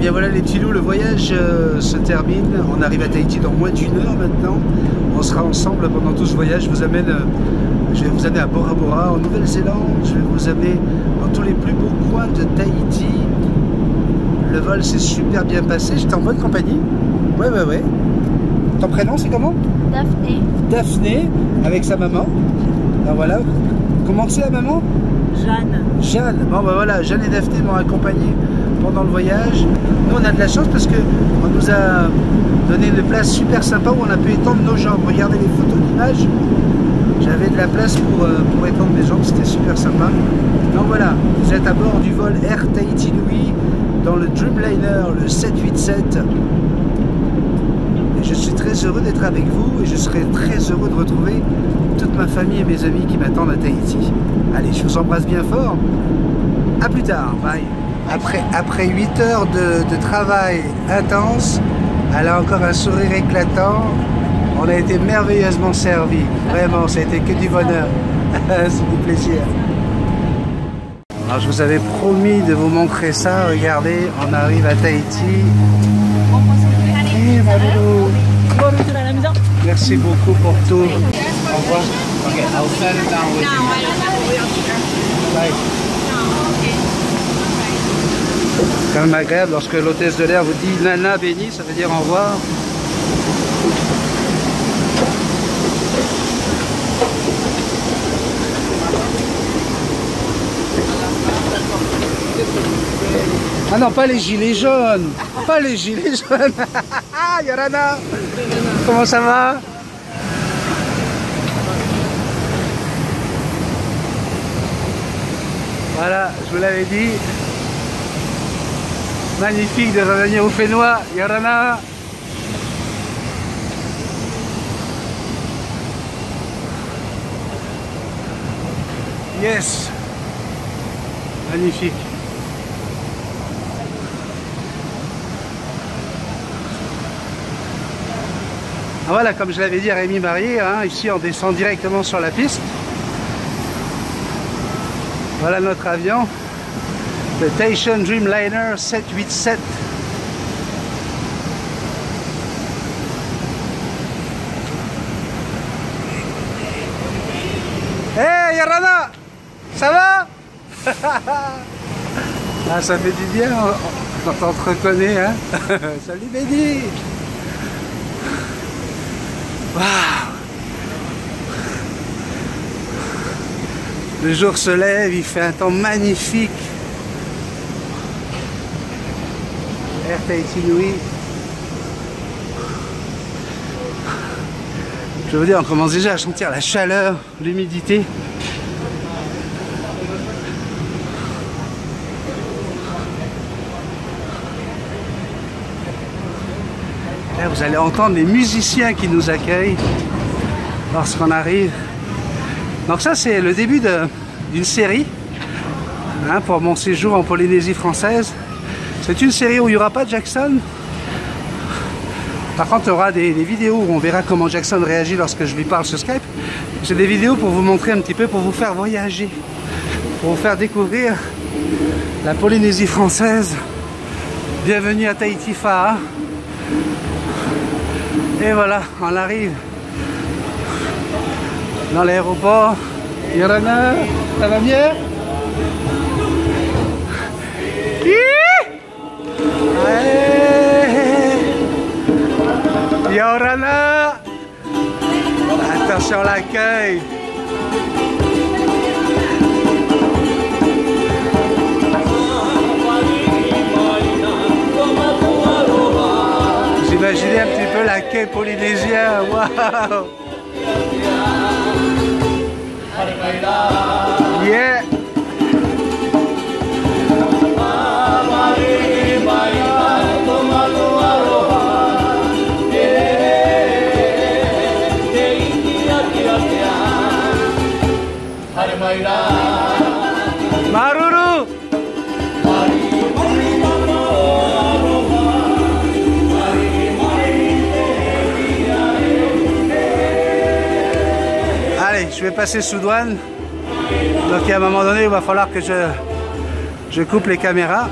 bien voilà les petits loups, le voyage euh, se termine. On arrive à Tahiti dans moins d'une heure maintenant. On sera ensemble pendant tout ce voyage. Je vous amène, euh, je vais vous amener à Bora Bora en Nouvelle-Zélande. Je vais vous amener dans tous les plus beaux coins de Tahiti. Le vol s'est super bien passé. J'étais en bonne compagnie. Ouais, ouais, ouais. Ton prénom c'est comment? Daphné. Daphné avec sa maman. Ben voilà. Comment c'est la maman? Jeanne. Jeanne. Bon ben voilà, Jeanne et Daphné m'ont accompagné pendant le voyage. Nous on a de la chance parce que on nous a donné une place super sympa où on a pu étendre nos jambes. Regardez les photos d'images. J'avais de la place pour, euh, pour étendre mes jambes, c'était super sympa. Donc voilà, vous êtes à bord du vol Air Tahiti Nui dans le Dreamliner, le 787. Je suis très heureux d'être avec vous et je serai très heureux de retrouver toute ma famille et mes amis qui m'attendent à Tahiti. Allez, je vous embrasse bien fort. A plus tard, bye. Après, après 8 heures de, de travail intense, elle a encore un sourire éclatant. On a été merveilleusement servis. Vraiment, ça a été que du bonheur. C'est du plaisir. Alors, je vous avais promis de vous montrer ça. Regardez, on arrive à Tahiti. Maloulou. Bon retour à la maison. Merci beaucoup pour tout. Au revoir. Bye. C'est quand même agréable lorsque l'hôtesse de l'air vous dit Nana béni, ça veut dire au revoir. Ah non, pas les gilets jaunes. Pas les gilets jaunes. Yorana, comment ça va? Voilà, je vous l'avais dit. Magnifique de revenir au Fénois. Yorana. Yes. Magnifique. Voilà, comme je l'avais dit à Rémi Marié, hein, ici on descend directement sur la piste. Voilà notre avion, le Tahitian Dreamliner 787. Hey Yarana Ça va? Ah ça fait du bien quand on te reconnaît hein Salut Béni Waouh Le jour se lève, il fait un temps magnifique. Air Tahiti Nui. Je veux dire, on commence déjà à sentir la chaleur, l'humidité. Vous allez entendre les musiciens qui nous accueillent lorsqu'on arrive. Donc ça, c'est le début d'une série hein, pour mon séjour en Polynésie française. C'est une série où il n'y aura pas Jackson. Par contre, il y aura des, vidéos où on verra comment Jackson réagit lorsque je lui parle sur Skype. J'ai des vidéos pour vous montrer un petit peu, pour vous faire voyager, pour vous faire découvrir la Polynésie française. Bienvenue à Tahiti Fa'a. Et voilà, on arrive dans l'aéroport. Yorana, ça va bien? Yorana Attention à l'accueil imaginez un petit peu l'accueil polynésien Waouh. Yeah vais passer sous douane. Donc à un moment donné, il va falloir que je, je coupe les caméras.